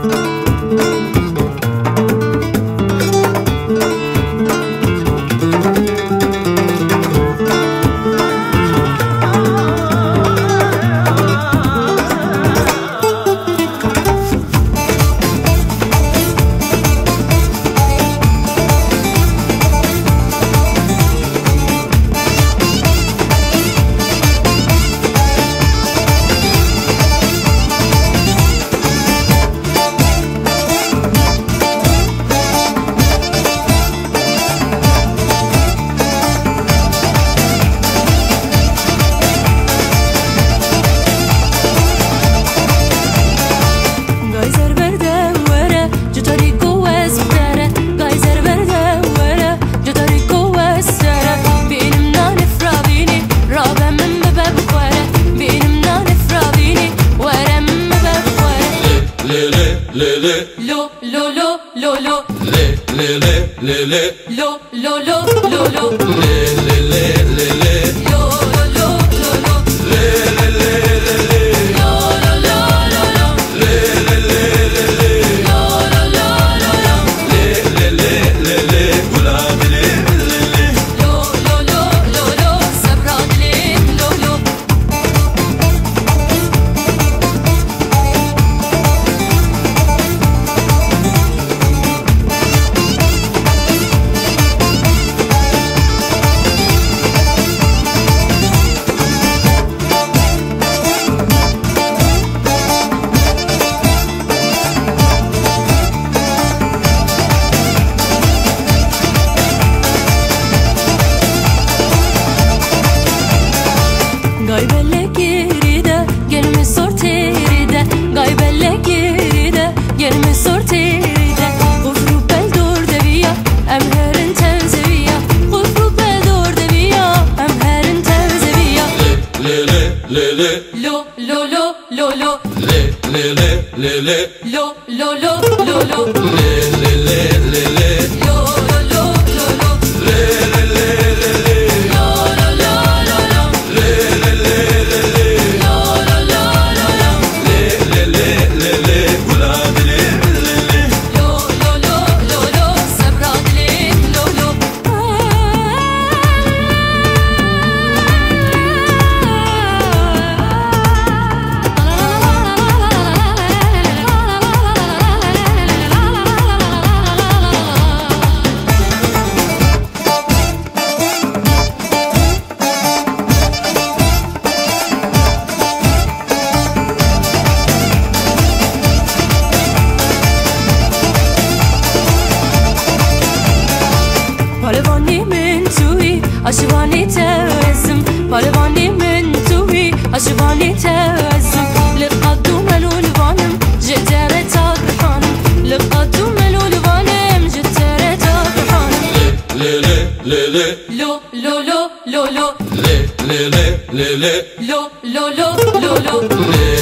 Thank you. le le lo lo lo lo lo le le le le le lo lo lo lo lo le lo lo lo lo lo le le le le le lo lo lo lo lo le le le le پالوانی من توی عاشقانی تازم پالوانی من توی عاشقانی تازم لقد ملول وانم جدر تارحانم لقد ملول وانم جدر لی لی لی لی لو لو لو لو لو لی لی لی لی لی لو لو لو لو لو